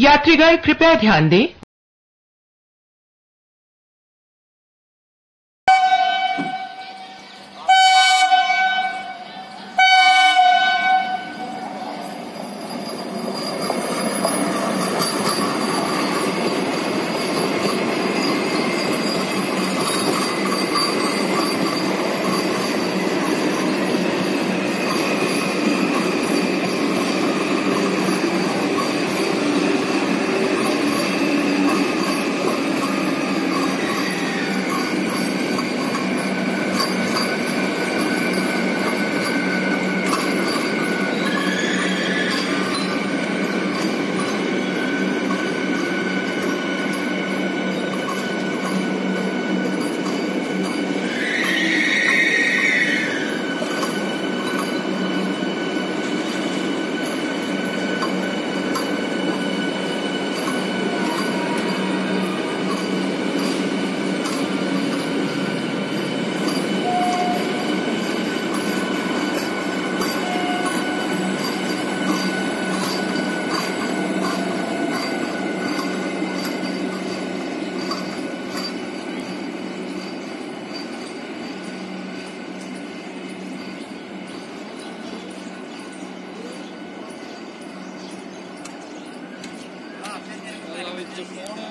यात्रीगण कृपया ध्यान दें। de